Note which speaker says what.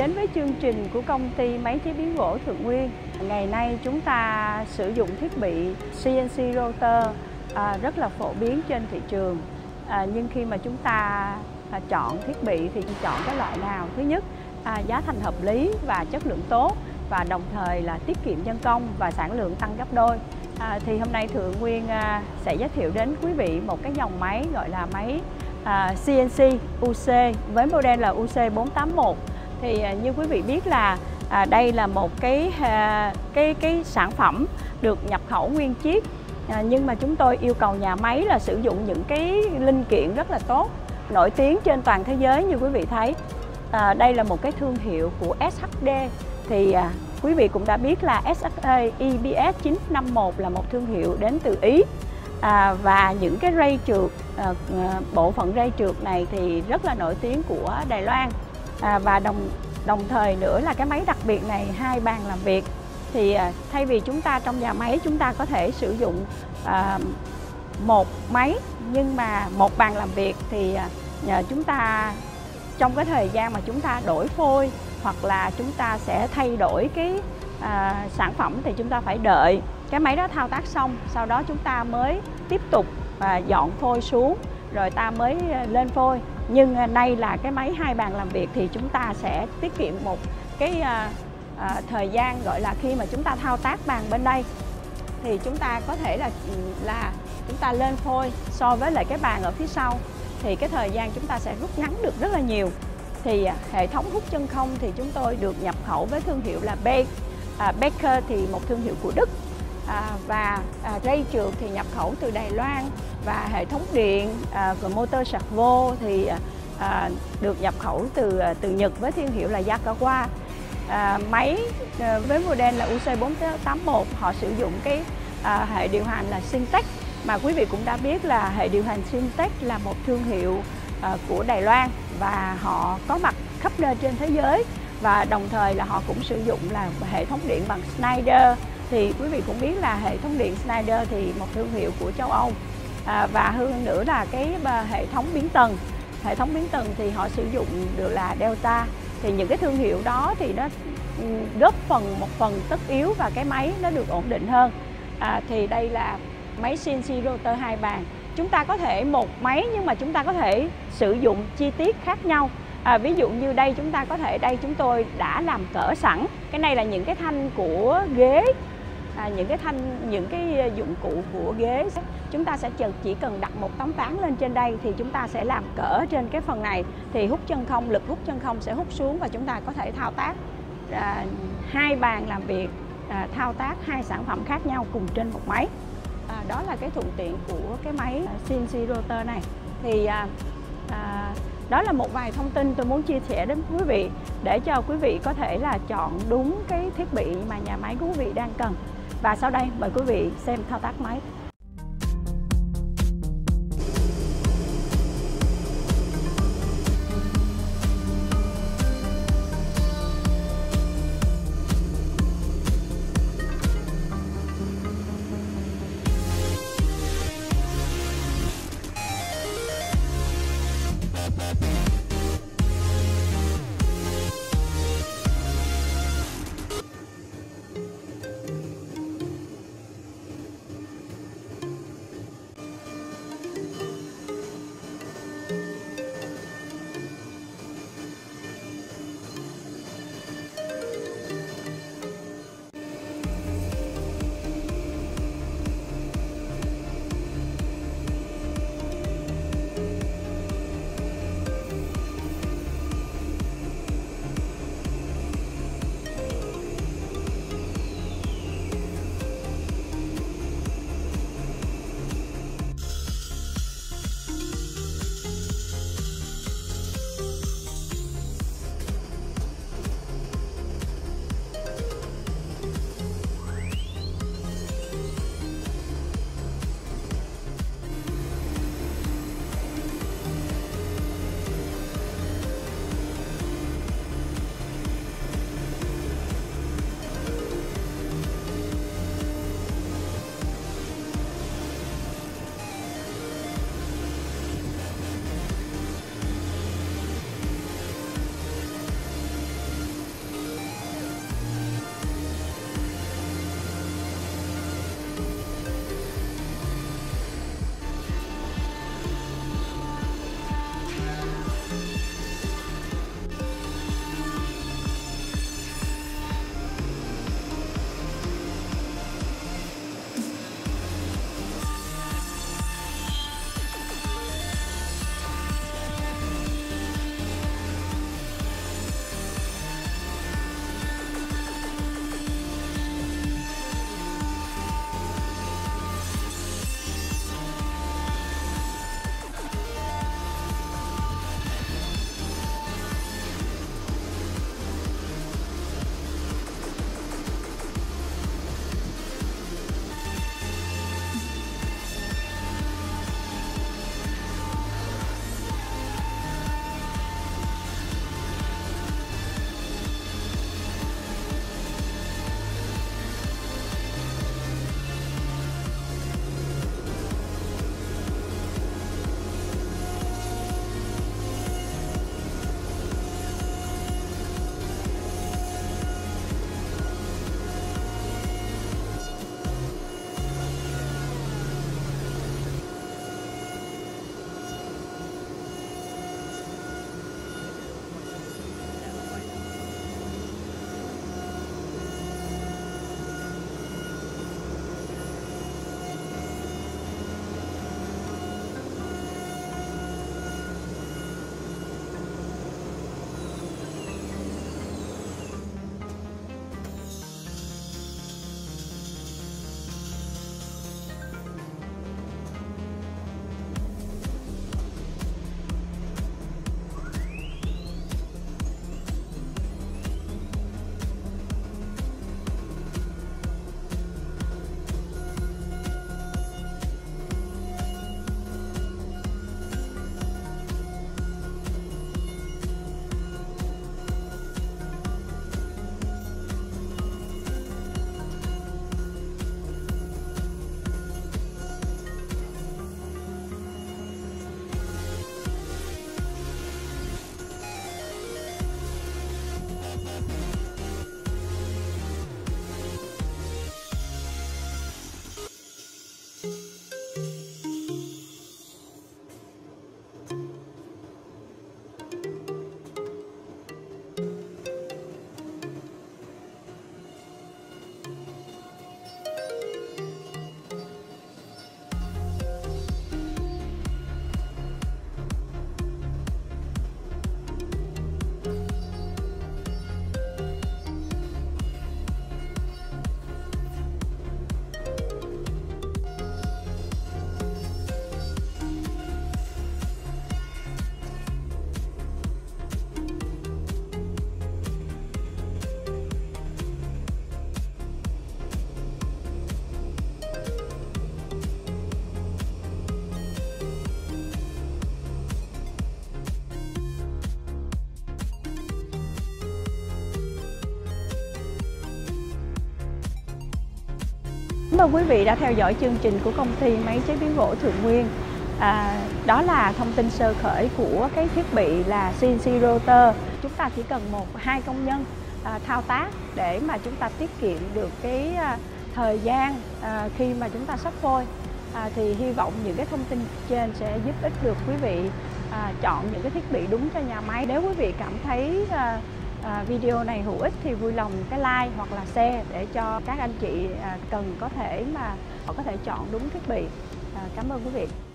Speaker 1: đến với chương trình của công ty máy chế biến gỗ Thượng Nguyên. Ngày nay chúng ta sử dụng thiết bị CNC rotor à, rất là phổ biến trên thị trường. À, nhưng khi mà chúng ta à, chọn thiết bị thì chọn cái loại nào? Thứ nhất, à, giá thành hợp lý và chất lượng tốt và đồng thời là tiết kiệm nhân công và sản lượng tăng gấp đôi. À, thì hôm nay Thượng Nguyên à, sẽ giới thiệu đến quý vị một cái dòng máy gọi là máy à, CNC UC với model là UC481 thì à, như quý vị biết là à, đây là một cái à, cái cái sản phẩm được nhập khẩu nguyên chiếc. À, nhưng mà chúng tôi yêu cầu nhà máy là sử dụng những cái linh kiện rất là tốt nổi tiếng trên toàn thế giới như quý vị thấy. À, đây là một cái thương hiệu của SHD thì à, quý vị cũng đã biết là SHA EBS 951 là một thương hiệu đến từ Ý. À, và những cái ray trượt à, à bộ phận ray trượt này thì rất là nổi tiếng của Đài Loan à, và đồng đồng thời nữa là cái máy đặc biệt này hai bàn làm việc. Thì à, thay vì chúng ta trong nhà máy chúng ta có thể sử dụng à, một máy nhưng mà một bàn làm việc thì à, chúng ta trong cái thời gian mà chúng ta đổi phôi hoặc là chúng ta sẽ thay đổi cái à, sản phẩm thì chúng ta phải đợi. Cái máy đó thao tác xong sau đó chúng ta mới tiếp tục à, dọn phôi xuống rồi ta mới à, lên phôi nhưng đây nay là cái máy hai bàn làm việc thì chúng ta sẽ tiết kiệm một cái à, à, thời gian gọi là khi mà chúng ta thao tác bàn bên đây. Thì chúng ta có thể là ừ, là chúng ta lên phôi so với lại cái bàn ở phía sau. Thì cái thời gian chúng ta sẽ rút ngắn được rất là nhiều. Thì à, hệ thống hút chân không thì chúng tôi được nhập khẩu với thương hiệu là Baker, à, Becker thì một thương hiệu của Đức à, và à, dây trượt thì nhập khẩu từ Đài Loan và hệ thống điện à, của motor sạc vô thì à, à được nhập khẩu từ à, từ Nhật với thương hiệu là Yakawa. À, máy à, với model là UC481 họ sử dụng cái à, hệ điều hành là Syntec. Mà quý vị cũng đã biết là hệ điều hành Syntec là một thương hiệu à, của Đài Loan và họ có mặt khắp nơi trên thế giới. Và đồng thời là họ cũng sử dụng là hệ thống điện bằng Schneider thì quý vị cũng biết là hệ thống điện Schneider thì một thương hiệu của châu Âu. À, và hơn nữa là cái à, hệ thống biến tầng. Hệ thống biến tầng thì họ sử dụng được là Delta. Thì những cái thương hiệu đó thì nó ừ, góp phần một phần tất yếu và cái máy nó được ổn định hơn. À, thì đây là máy CNC rotor hai bàn. Chúng ta có thể một máy nhưng mà chúng ta có thể sử dụng chi tiết khác nhau. À, ví dụ như đây chúng ta có thể đây chúng tôi đã làm cỡ sẵn. Cái này là những cái thanh của ghế à, những cái thanh những cái ờ, dụng cụ của ghế chúng ta sẽ chỉ cần đặt một tấm ván lên trên đây thì chúng ta sẽ làm cỡ trên cái phần này. Thì hút chân không lực hút chân không sẽ hút xuống và chúng ta có thể thao tác à, hai bàn làm việc à, thao tác hai sản phẩm khác nhau cùng trên một máy. À, đó là cái thuận tiện của cái máy à, CNC rotor này. Thì à, à, đó là một vài thông tin tôi muốn chia sẻ đến quý vị để cho quý vị có thể là chọn đúng cái thiết bị mà nhà máy của quý vị đang cần và sau đây mời quý vị xem thao tác máy. Ơn quý vị đã theo dõi chương trình của công ty máy chế biến gỗ Thượng Nguyên. À, đó là thông tin sơ khởi của cái thiết bị là CNC rotor. Chúng ta chỉ cần một hai công nhân à, thao tác để mà chúng ta tiết kiệm được cái à, thời gian à, khi mà chúng ta sắp phôi. À, thì hy vọng những cái thông tin trên sẽ giúp ích được quý vị à, chọn những cái thiết bị đúng cho nhà máy. Nếu quý vị cảm thấy à, à, video này hữu ích thì vui lòng cái like hoặc là share để cho các anh chị à, cần có thể mà họ có thể chọn đúng thiết bị. À, cảm ơn quý vị.